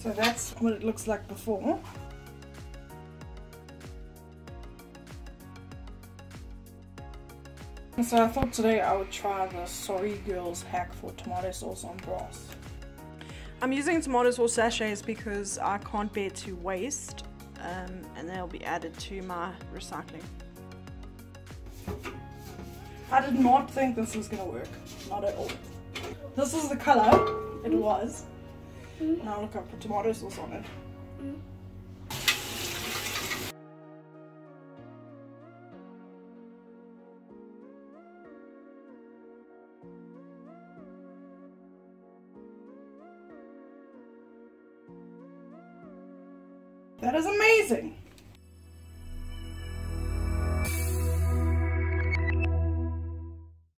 So that's what it looks like before. So I thought today I would try the Sorry Girls hack for tomato sauce on brass. I'm using tomato sauce sachets because I can't bear to waste um, and they'll be added to my recycling. I did not think this was going to work, not at all. This is the colour it was. Mm. Now look, I put tomato sauce on it. Mm. That is amazing.